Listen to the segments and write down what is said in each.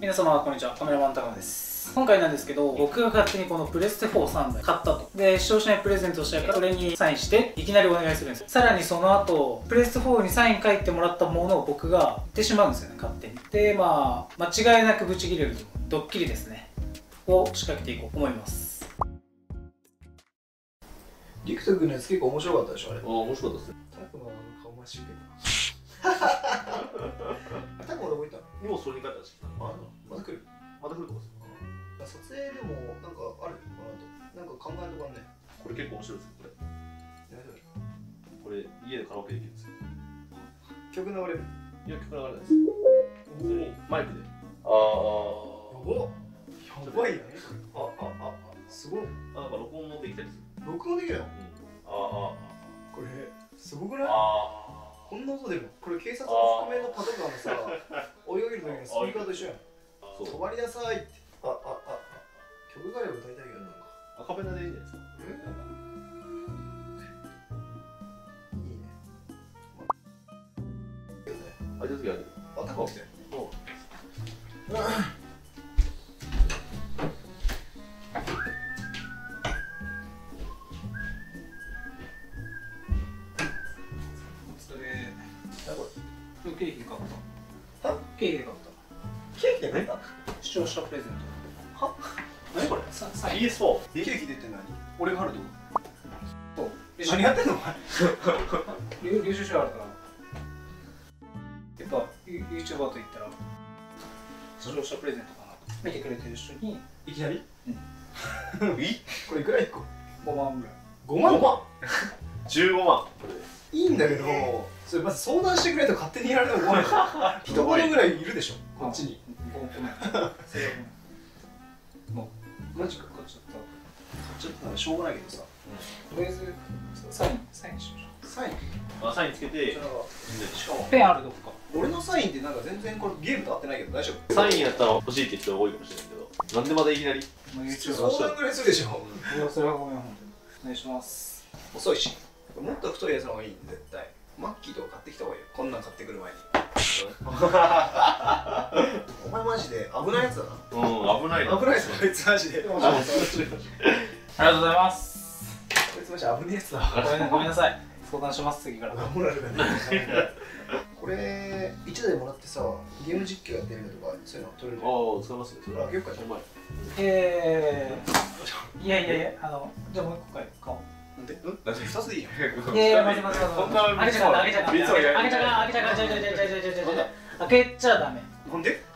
皆様こんにちは。カメラマン高野です。今回なんですけど僕が勝手にこのプレステ43台買ったと。で視聴者にプレゼントしたいからそれにサインしていきなりお願いするんですよ。さらにその後プレステ4にサイン書いてもらったものを僕が言ってしまうんですよね勝手に。でまあ間違いなくブチ切れるドッキリですね。を仕掛けていこうと思います。リクト君のやつ結構面白かったでしょあれ。あ面白かったですねタクのあの顔マジ受けたタクまだ動いた今それに書いたんですけどあまだ来る？また来るとこです撮影でもなんかあるこの後なんか考えるとこあんねこれ結構面白いですよこれ。これ家でカラオケできるんですよ。曲流れる？いや曲流れないです。普通にマイクで。あやばやばいね。あああすごい。あなんか録音もできたりする。録音できるの？あこれすごくない？ああこんな音出るのこれ警察の覆面のパトカーのさ追いかける時のスピーカーと一緒やん。止まりなさいって。ああああ曲があれば歌いたいけどなんか。アカペラでいいんじゃないですかいいね。あじゃあ次ある。あタコ来てもそ視聴者プレゼントかな。見てくれてる人にいきなり？えこれいくら？1個。5万ぐらい。5万？5万？15万。これいいんだけどそれまず相談してくれと勝手にやられても困る一言 ぐらいいるでしょ？こっちに。ごごめんもうマジか。買っちゃった。ちょっとなんかしょうがないけどさ。とりあえずサインサインしましょサイン？あサインつけてペンあるどこか。俺のサインってなんか全然これゲームと合ってないけど大丈夫？サインやったら欲しいって人が多いかもしれないけどなんでまだいきなり？もう YouTuber 相談ぐらいするでしょ。いやそれはごめん本当にお願いします。遅いし。もっと太いやつの方がいい絶対。マッキーとか買ってきた方がいいよ。こんなん買ってくる前に。お前マジで危ないやつだな。うん危ないな。危ないやつだこいつ。マジで。こあありがとうございます。いつマジ危ないやつだ。ごめんなさい相談します次から。モラルがね。これ1台もらってさゲーム実況やってみるとかそういうの撮れるああ使いますねそれあげよ。うかじゃうまいえー、いやいやいやあのじゃあもう一個買おう。なんで？うん？だって2つでいいよいやいや、まずまずまず。そんな開けちゃダメ、開けちゃダメ。三つはや開けちゃダメ、開けちゃダメ、開けちゃダメ、開けちゃダメ、開けちゃダメ。なんで？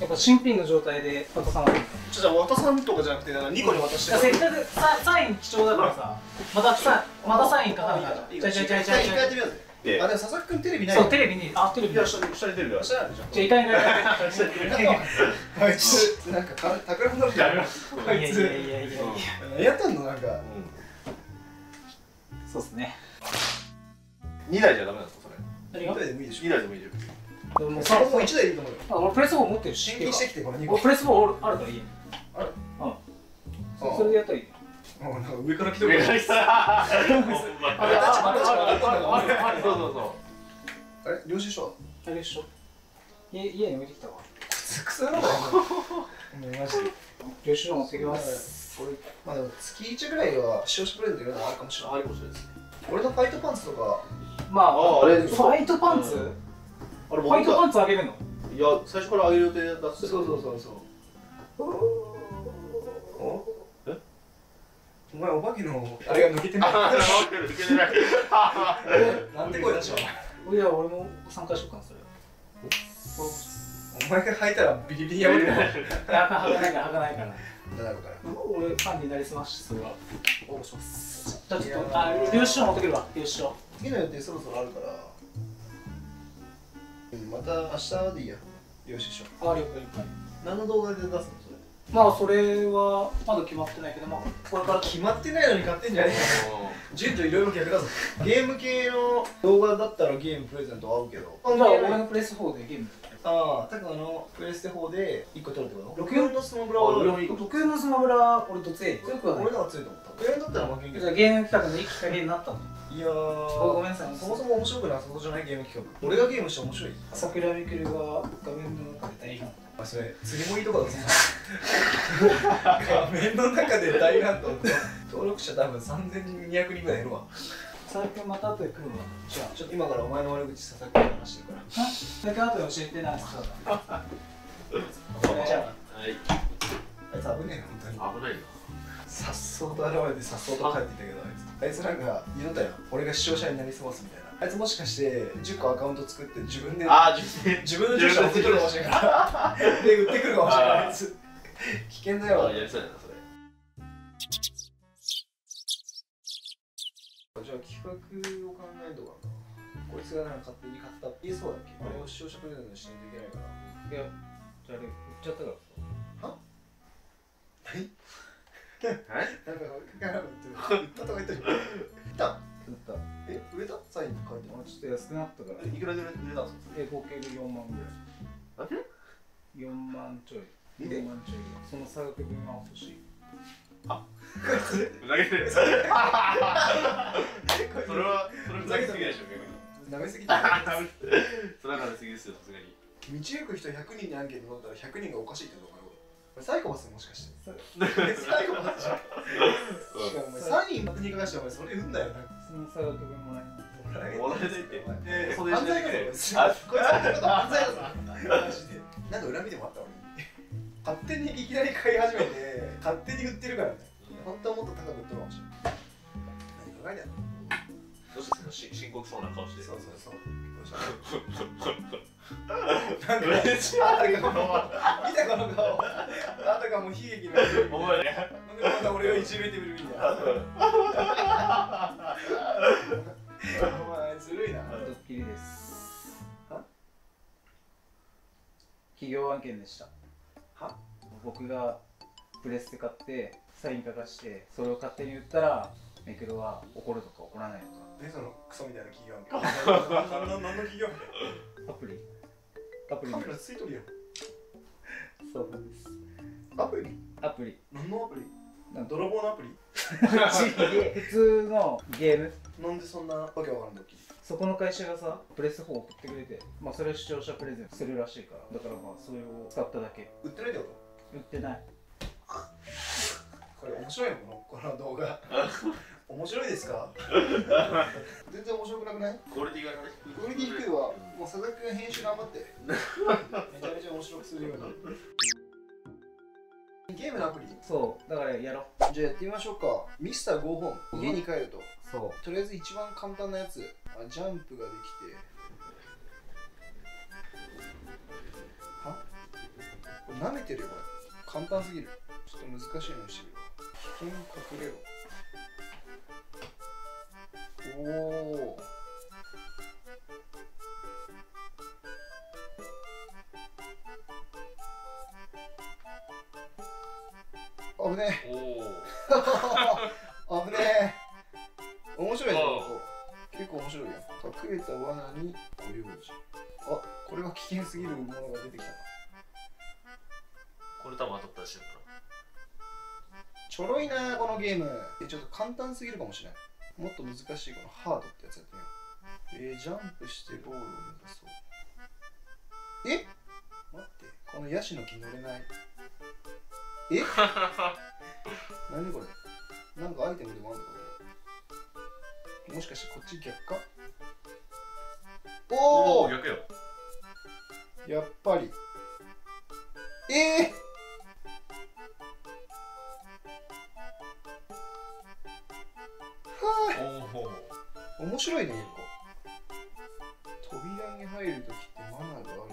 やっぱ新品の状態で渡さない。ちょっと渡さんとかじゃなくてなんか2個に渡してせっかくササイン貴重だからさ、またさ、またサインかかるから。いいじゃじゃじゃじやゃ。ってみようぜ。であでも佐々木君テレビないそう、テレビに、あ、テレビに。いや下に下に出るから下なんでしょじゃあ、いかんいかんいかんいかん。あいつなんかか企んだみたいな。あいついやいやいやいやいや。ってんのなんかそうっすね。2台じゃダメなんですかそれ。何が？1台でもいいでし2台でもいいじゃんでももうょそれもさ、1台でいいと思うよ。あ俺プレス4持ってるし。新品してきてこの2個。俺プレス4あるから家に。ある？うん。そそれでやったらいい。なんか上から来てる。上から来た。らあれ、あれ、あれ、あれ、あれ、そうそうそあれ領収書。あれでしょ家家に置いてきたわ。くそやろマジで。領収書持ってきます。俺まあでも月1ぐらいは視聴者プレゼントいるのあるかもしれない。うありかもしれない。ですね俺のファイトパンツとか。まあ、ああれファイトパンツ、うんあれファイトパンツあげるの？いや最初からあげる予定だったそうそうそうそう。おえ？お前お化けのあれが抜けてない。あ 抜けてない。なんて声出した？いや、俺も参加しようかな、それ。お前が履いたらビリビリやめるよいや、はかないから、はかないから。なるから。俺、ファンになりすまし、それは。応募します。じゃあ、ちょっと、あ、領収書持ってくるわ、領収書。次の予定そろそろあるからうんまた明日でいいや領収書あ、了解了解。何の動画で出すのそれ？まあ、それは、まだ決まってないけど、まあ、これから決まってないのに買ってんじゃねえよ順序いろいろ逆だぞゲーム系の動画だったらゲームプレゼントは合うけどじゃあ、俺のプレス4でゲーム。ああ、たくあのプレステ4で1個取るってこと64のスマブラあは64いいかも特有のスマブラ、俺と強い。強くはない俺。のが強いと思った。俺のだったら負けんけどじゃあ、ゲーム企画のいいきっかけになったの？いいやー。ごめんなさい。そもそも面白くなさそうじゃないゲーム企画。俺がゲームして面白い？朝倉未来が画面の中で大反あそれ。釣りもいいとこだぞ画面の中で大乱闘登録者多分3200人ぐらいいるわ。佐々木君また後で来るわ。じゃあちょっと今からお前の悪口佐々木に話してるから。佐々木後で教えてなさっそうと現れてさっそうと帰ってたけどあいつあいつなんか言うたよ俺が視聴者になりすますみたいな。あいつもしかして10個アカウント作って自分でああ自分で自分の住所送ってくるかもしれないから。で売ってくるかもしれないあいつ危険だよ。あやりそうやなそれ。じゃあ企画を考えるとかな。こいつがなんか勝手に買った PS4 だっけ？あれを視聴者プレゼントしないといけないから。いやじゃああれ売っちゃったから。は？いはいなんかってる売ったとか言ったじゃん売った売ったえ売れたサイン書いてもうちょっと安くなったから。いくらで売れたんですかえ合計で4万ぐらい4万ちょい見て4万ちょいその差額分は欲しい投げてる それはそれは投げすぎでしょ逆に。舐めすぎたそれは投げすぎですよさすがに道行く人100人にアンケート取ったら100人がおかしいってどうかこれサイコパスもしかして。サイコパスじゃん。しかもお前サイン確認かしてお前それ言うんだよなその差額もらえないもらえないって犯罪だぞこいつあこいつやったこと犯罪だぞマジでなんか恨みでもあった俺に勝手にいきなり買い始めて勝手に売ってるからね本当はもっと高く売ってるかもしれない何考えてんのどうしてそのし深刻そうな顔してそうそうそうなんかあたかも見たこの顔あたかも悲劇のお前ねなんで？また俺をいじめてみるみたいなお前ずるいなドッキリで？す企業案件で？したは僕がプレステ買ってサイン書かしてそれを勝手に売ったらメクロは怒るとか怒らないとかねそのクソみたいな企業案件 何の企業案アプリ。アプリ件カメラついとるやん。そうなんです。アプリ？アプリ。何のアプリ？なん泥棒のアプリ？普通のゲーム。なんでそんなわけわからんドッキリそこの会社がさプレス4送ってくれてまあそれを視聴者プレゼントするらしいから。だからまあそれを使っただけ。売ってないってこ売ってない。とこれ面白いのこのこの動画 面白いですか？全然面白くなくない？クオリティがね。クオリティ低いわ。もう佐々木君編集頑張って。めちゃめちゃ面白くするように。ゲームのアプリ？そう。だからやろじゃあやってみましょうか。ミスターゴーホーム。家に帰ると。う。そとりあえず一番簡単なやつ。あジャンプができて。は？これ舐めてるよこれ。簡単すぎる。ちょっと難しいのにしてみるわ。危険隠れろおお危ねお 危ねえ。面白い結構面白いよ隠れた罠にご用心あこれは危険すぎるものが出てきたな。これ多分当たったりしてるかちょろいなこのゲーム。えちょっと簡単すぎるかもしれないもっと難しいこのハードってやつやってみよう。えー、ジャンプしてゴールを目指そう。え？待って。このヤシの木乗れない。え？何これ？なんかアイテムでもあるのかこれもしかしてこっち逆か？なおお逆よやっぱり。えー、面白いね結構扉に入るときってマナーがあるよね。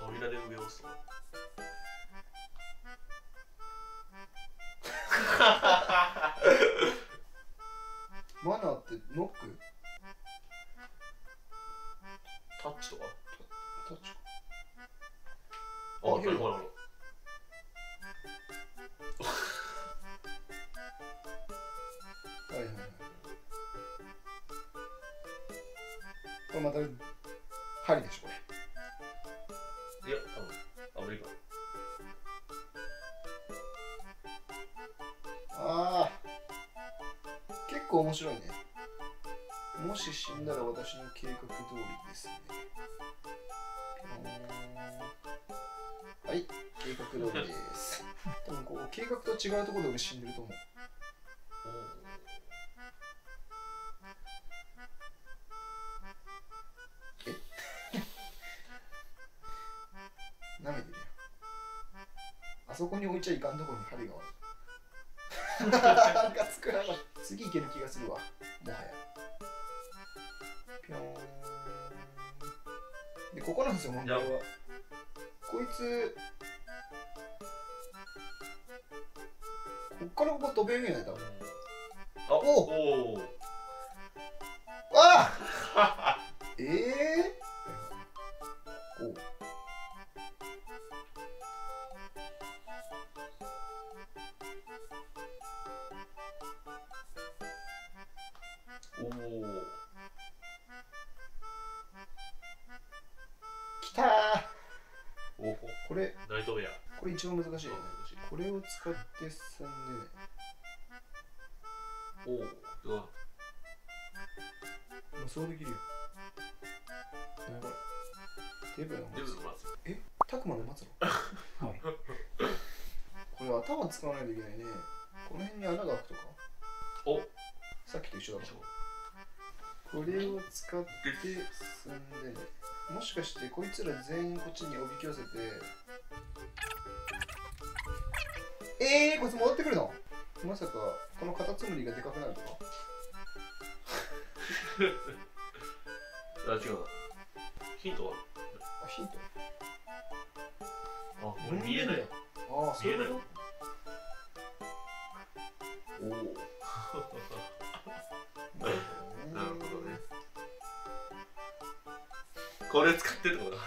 扉で上を押すとこれまた針でしょこれ。いや多分アメリカああ結構構面白いね。もし死んだら私の計画通りですね。はい計画通りです。多分こう計画と違うところで俺死んでると思うあそこに置いちゃいかんところに針がある。なんか少な次いける気がするわ。もはや。ぴょーん。でここなんですよ問題はこいつこっからここ飛べるんやない多分あおおおあえ えー、これナイトウェア。これ一番難しいよね。これを使って進んでね。おおすごい無双できるよ。やばいデブのデブのまずえ？タクマの松野 はい。これ頭使わないといけないね。この辺に穴が開くとか？お。さっきと一緒だこれを使って進んでねもしかしてこいつら全員こっちにおびき寄せてえー、こいつ戻ってくるの？まさかこのカタツムリがでかくなるとか あ違う。ヒントは？あヒント？あこれ見えない。ああそういうこおお これ使ってるってこと？だ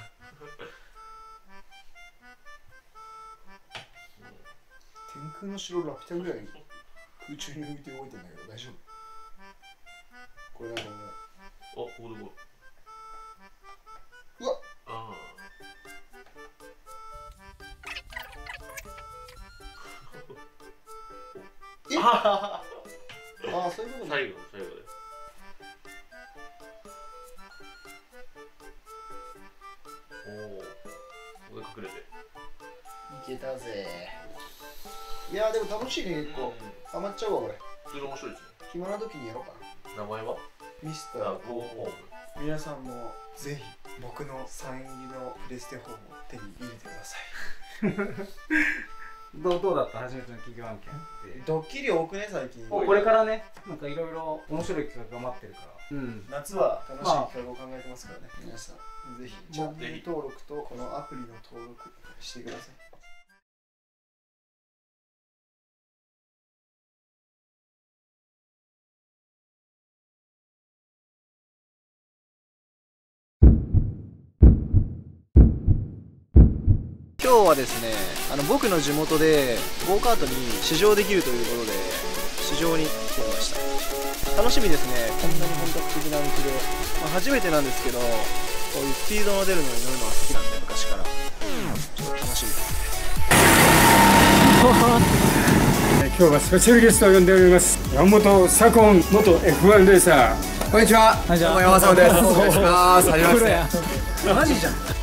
天空の城ラピュタぐらい空中に浮いて動いてんだけど大丈夫？これなんかもう。おここでこ？うわ！あえ？あああそういうことね。最後の最後けたぜ。いやーでも楽しいね結構。ハマっちゃうわこれそれ面白いですね暇な時にやろうかな。名前は？ミスター。あゴーホーム。皆さんもぜひ僕のサイン入りのプレステ4を手に入れてくださ どうどうだった？初めての企業案件って。いドッキリ多くね最近。これからね。なんかいろいろ面白い企画が待ってるから。うん。夏は楽しい企画を考えてますからね、皆さん。ぜひ。チャンネル登録とこのアプリの登録してください今日はですねあの僕の地元でゴーカートに試乗できるということで試乗に来てみました。楽しみですね。こんなに本格的な道で、まあ、初めてなんですけどこういうスピードの出るのに乗るのが好きなんで昔から。ちょっと楽しみです。ね今日はスペシャルゲストを呼んでおります。山本左近元 F1 レーサー。こんにちは。こんにちは。山沢です。お願いします。はじめまして。マジじゃん